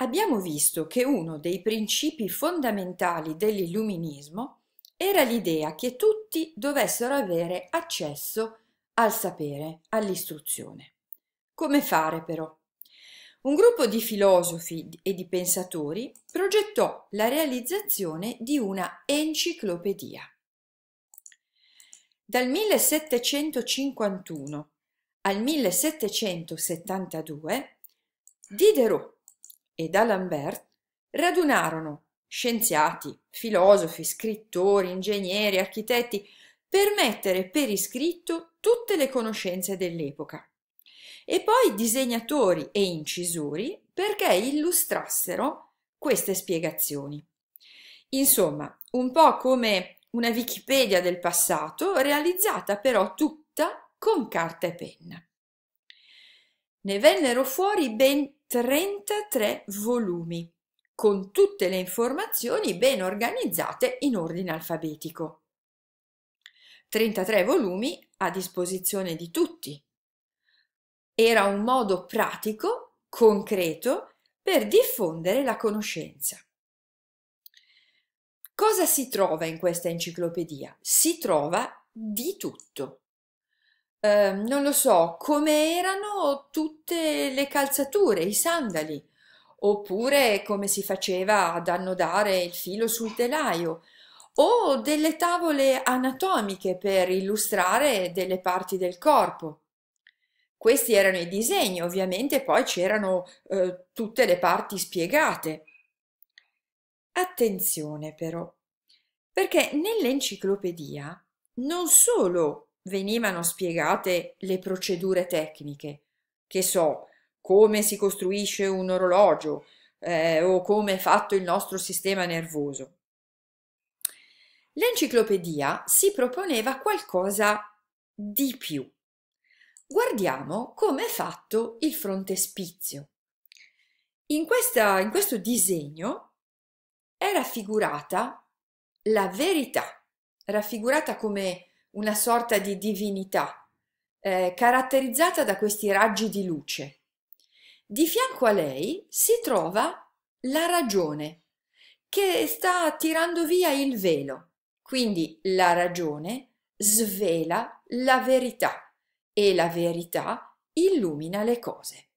abbiamo visto che uno dei principi fondamentali dell'illuminismo era l'idea che tutti dovessero avere accesso al sapere, all'istruzione. Come fare però? Un gruppo di filosofi e di pensatori progettò la realizzazione di una enciclopedia. Dal 1751 al 1772 Diderot e D'Alembert radunarono scienziati, filosofi, scrittori, ingegneri, architetti per mettere per iscritto tutte le conoscenze dell'epoca e poi disegnatori e incisori perché illustrassero queste spiegazioni. Insomma, un po' come una Wikipedia del passato, realizzata però tutta con carta e penna. Ne vennero fuori ben 33 volumi, con tutte le informazioni ben organizzate in ordine alfabetico. 33 volumi a disposizione di tutti, era un modo pratico, concreto, per diffondere la conoscenza. Cosa si trova in questa enciclopedia? Si trova di tutto. Eh, non lo so, come erano tutte le calzature, i sandali, oppure come si faceva ad annodare il filo sul telaio, o delle tavole anatomiche per illustrare delle parti del corpo. Questi erano i disegni, ovviamente poi c'erano eh, tutte le parti spiegate. Attenzione però, perché nell'enciclopedia non solo venivano spiegate le procedure tecniche, che so, come si costruisce un orologio eh, o come è fatto il nostro sistema nervoso. L'enciclopedia si proponeva qualcosa di più. Guardiamo come è fatto il frontespizio. In, questa, in questo disegno è raffigurata la verità, raffigurata come una sorta di divinità, eh, caratterizzata da questi raggi di luce. Di fianco a lei si trova la ragione, che sta tirando via il velo. Quindi la ragione svela la verità e la verità illumina le cose.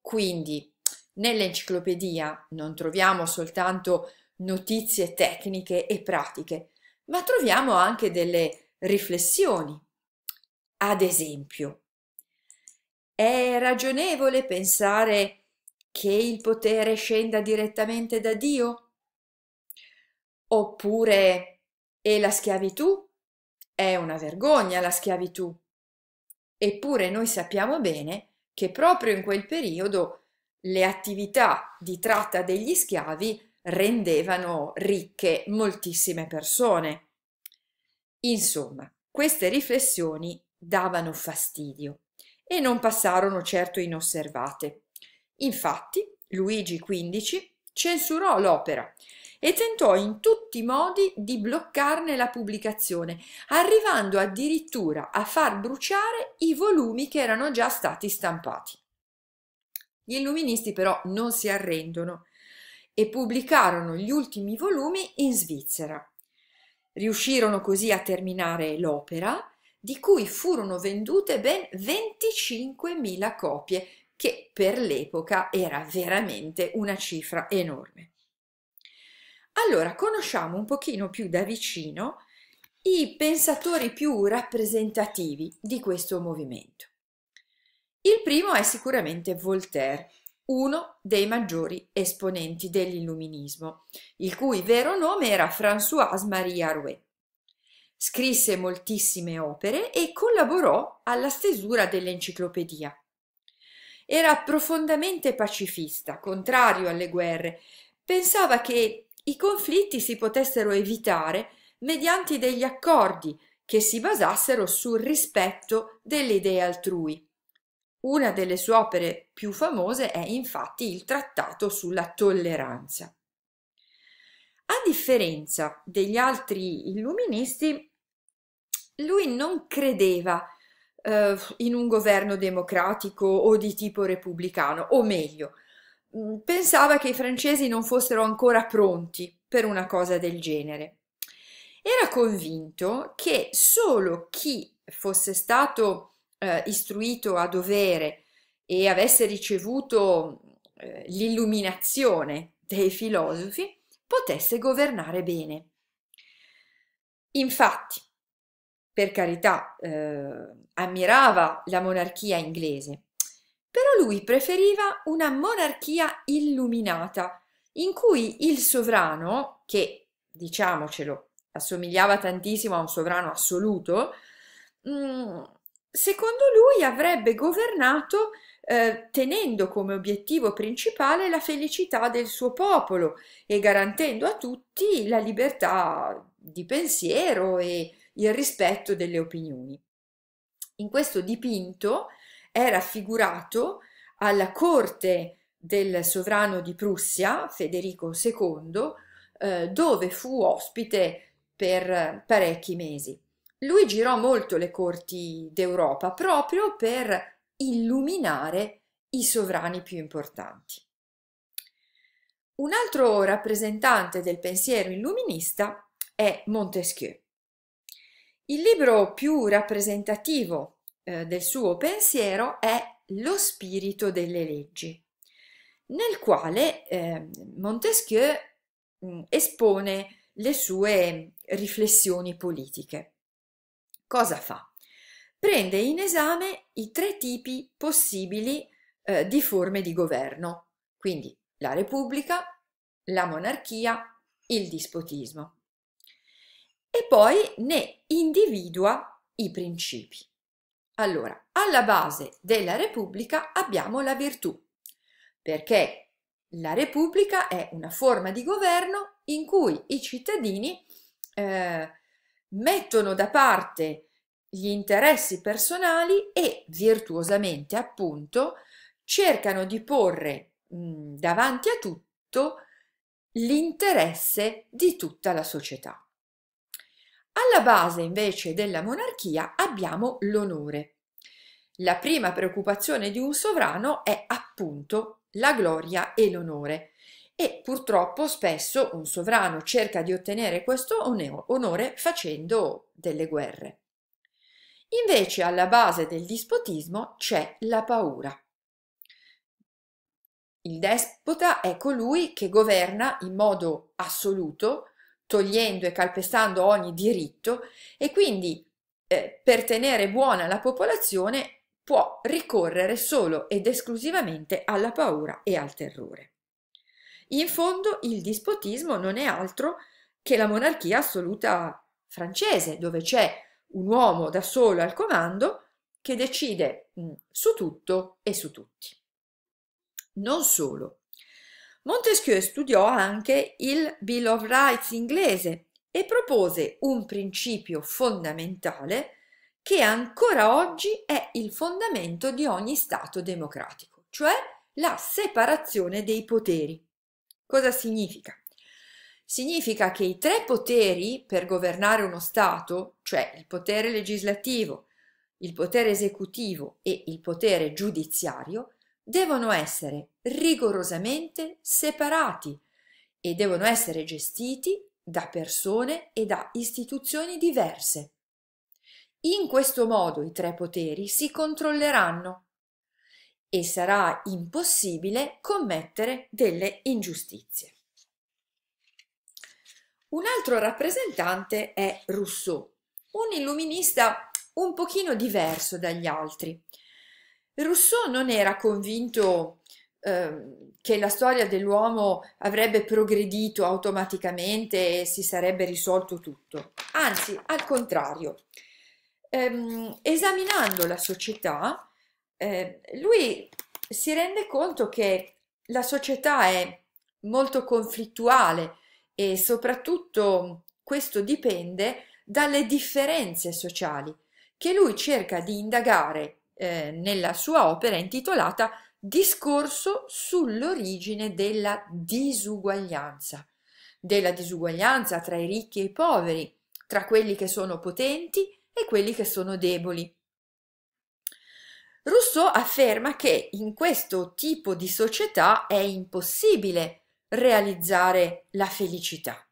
Quindi nell'enciclopedia non troviamo soltanto notizie tecniche e pratiche, ma troviamo anche delle riflessioni. Ad esempio, è ragionevole pensare che il potere scenda direttamente da Dio? Oppure, e la schiavitù? È una vergogna la schiavitù. Eppure noi sappiamo bene che proprio in quel periodo le attività di tratta degli schiavi rendevano ricche moltissime persone. Insomma, queste riflessioni davano fastidio e non passarono certo inosservate. Infatti, Luigi XV censurò l'opera e tentò in tutti i modi di bloccarne la pubblicazione, arrivando addirittura a far bruciare i volumi che erano già stati stampati. Gli illuministi però non si arrendono e pubblicarono gli ultimi volumi in Svizzera. Riuscirono così a terminare l'opera, di cui furono vendute ben 25.000 copie, che per l'epoca era veramente una cifra enorme. Allora conosciamo un pochino più da vicino i pensatori più rappresentativi di questo movimento. Il primo è sicuramente Voltaire, uno dei maggiori esponenti dell'illuminismo, il cui vero nome era François-Marie Arouet. Scrisse moltissime opere e collaborò alla stesura dell'enciclopedia. Era profondamente pacifista, contrario alle guerre, pensava che i conflitti si potessero evitare mediante degli accordi che si basassero sul rispetto delle idee altrui. Una delle sue opere più famose è infatti il Trattato sulla tolleranza. A differenza degli altri illuministi, lui non credeva eh, in un governo democratico o di tipo repubblicano, o meglio, mm, pensava che i francesi non fossero ancora pronti per una cosa del genere. Era convinto che solo chi fosse stato eh, istruito a dovere e avesse ricevuto eh, l'illuminazione dei filosofi potesse governare bene. Infatti, per carità, eh, ammirava la monarchia inglese, però lui preferiva una monarchia illuminata, in cui il sovrano, che diciamocelo, assomigliava tantissimo a un sovrano assoluto, mh, mm, secondo lui avrebbe governato eh, tenendo come obiettivo principale la felicità del suo popolo e garantendo a tutti la libertà di pensiero e il rispetto delle opinioni. In questo dipinto è raffigurato alla corte del sovrano di Prussia, Federico II, eh, dove fu ospite per parecchi mesi. Lui girò molto le corti d'Europa proprio per illuminare i sovrani più importanti. Un altro rappresentante del pensiero illuminista è Montesquieu. Il libro più rappresentativo eh, del suo pensiero è Lo spirito delle leggi, nel quale eh, Montesquieu mh, mm, espone le sue riflessioni politiche. Cosa fa? Prende in esame i tre tipi possibili eh, di forme di governo, quindi la Repubblica, la monarchia, il dispotismo. E poi ne individua i principi. Allora, alla base della Repubblica abbiamo la virtù, perché la Repubblica è una forma di governo in cui i cittadini eh, mettono da parte gli interessi personali e virtuosamente appunto cercano di porre mh, davanti a tutto l'interesse di tutta la società. Alla base invece della monarchia abbiamo l'onore. La prima preoccupazione di un sovrano è appunto la gloria e l'onore e purtroppo spesso un sovrano cerca di ottenere questo onore facendo delle guerre. Invece alla base del dispotismo c'è la paura. Il despota è colui che governa in modo assoluto, togliendo e calpestando ogni diritto e quindi eh, per tenere buona la popolazione può ricorrere solo ed esclusivamente alla paura e al terrore. In fondo il dispotismo non è altro che la monarchia assoluta francese, dove c'è un uomo da solo al comando che decide mh, su tutto e su tutti. Non solo. Montesquieu studiò anche il Bill of Rights inglese e propose un principio fondamentale che ancora oggi è il fondamento di ogni Stato democratico, cioè la separazione dei poteri. Cosa significa? Significa che i tre poteri per governare uno Stato, cioè il potere legislativo, il potere esecutivo e il potere giudiziario, devono essere rigorosamente separati e devono essere gestiti da persone e da istituzioni diverse. In questo modo i tre poteri si controlleranno e sarà impossibile commettere delle ingiustizie. Un altro rappresentante è Rousseau, un illuminista un pochino diverso dagli altri. Rousseau non era convinto eh, che la storia dell'uomo avrebbe progredito automaticamente e si sarebbe risolto tutto. Anzi, al contrario, ehm, esaminando la società, eh, lui si rende conto che la società è molto conflittuale e soprattutto questo dipende dalle differenze sociali che lui cerca di indagare eh, nella sua opera intitolata Discorso sull'origine della disuguaglianza, della disuguaglianza tra i ricchi e i poveri, tra quelli che sono potenti e quelli che sono deboli. Rousseau afferma che in questo tipo di società è impossibile realizzare la felicità.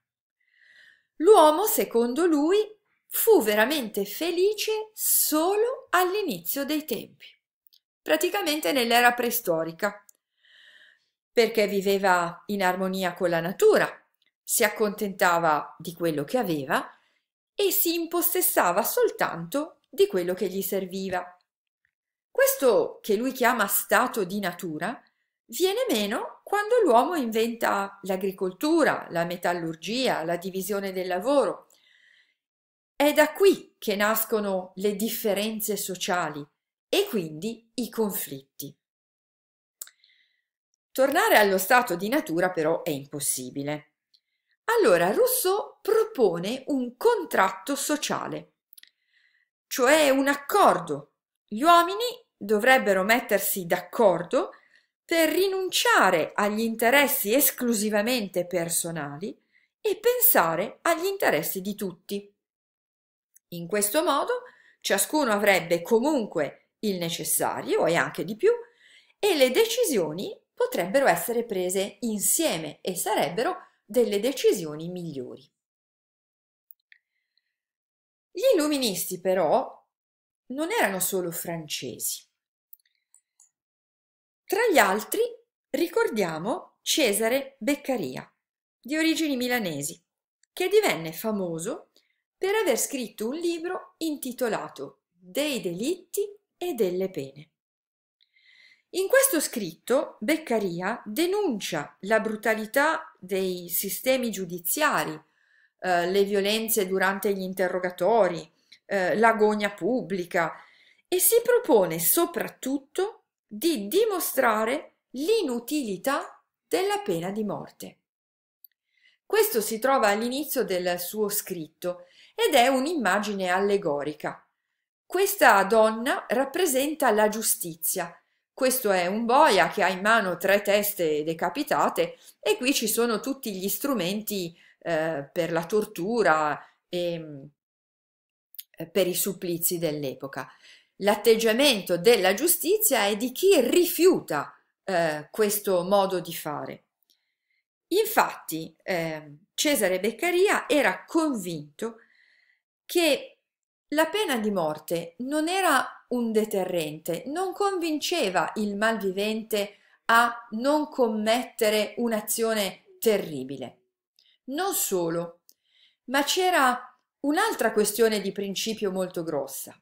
L'uomo, secondo lui, fu veramente felice solo all'inizio dei tempi, praticamente nell'era preistorica, perché viveva in armonia con la natura, si accontentava di quello che aveva e si impossessava soltanto di quello che gli serviva. Questo che lui chiama stato di natura viene meno quando l'uomo inventa l'agricoltura, la metallurgia, la divisione del lavoro. È da qui che nascono le differenze sociali e quindi i conflitti. Tornare allo stato di natura però è impossibile. Allora Rousseau propone un contratto sociale, cioè un accordo. Gli uomini dovrebbero mettersi d'accordo per rinunciare agli interessi esclusivamente personali e pensare agli interessi di tutti. In questo modo ciascuno avrebbe comunque il necessario e anche di più e le decisioni potrebbero essere prese insieme e sarebbero delle decisioni migliori. Gli illuministi però non erano solo francesi. Tra gli altri ricordiamo Cesare Beccaria, di origini milanesi, che divenne famoso per aver scritto un libro intitolato Dei delitti e delle pene. In questo scritto Beccaria denuncia la brutalità dei sistemi giudiziari, eh, le violenze durante gli interrogatori, eh, l'agonia pubblica e si propone soprattutto di dimostrare l'inutilità della pena di morte. Questo si trova all'inizio del suo scritto ed è un'immagine allegorica. Questa donna rappresenta la giustizia. Questo è un boia che ha in mano tre teste decapitate e qui ci sono tutti gli strumenti eh, per la tortura e eh, per i supplizi dell'epoca l'atteggiamento della giustizia è di chi rifiuta eh, questo modo di fare. Infatti eh, Cesare Beccaria era convinto che la pena di morte non era un deterrente, non convinceva il malvivente a non commettere un'azione terribile. Non solo, ma c'era un'altra questione di principio molto grossa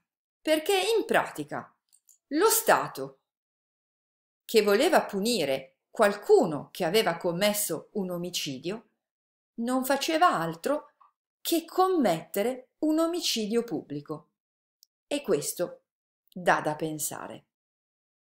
perché in pratica lo Stato che voleva punire qualcuno che aveva commesso un omicidio non faceva altro che commettere un omicidio pubblico. E questo dà da pensare.